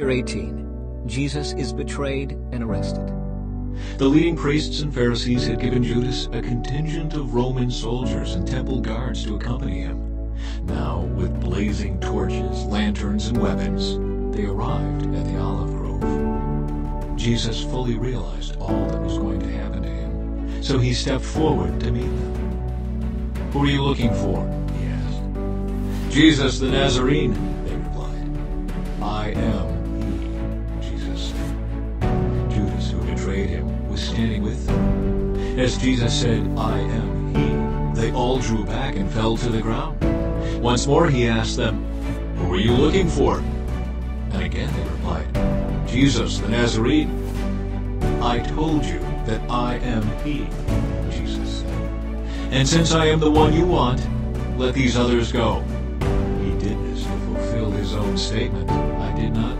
Chapter 18 Jesus is betrayed and arrested. The leading priests and Pharisees had given Judas a contingent of Roman soldiers and temple guards to accompany him. Now, with blazing torches, lanterns, and weapons, they arrived at the olive grove. Jesus fully realized all that was going to happen to him, so he stepped forward to meet them. Who are you looking for? he asked. Jesus the Nazarene, they replied. I am standing with them. As Jesus said, I am he, they all drew back and fell to the ground. Once more he asked them, Who are you looking for? And again they replied, Jesus the Nazarene. I told you that I am he, Jesus said. And since I am the one you want, let these others go. He did this to fulfill his own statement. I did not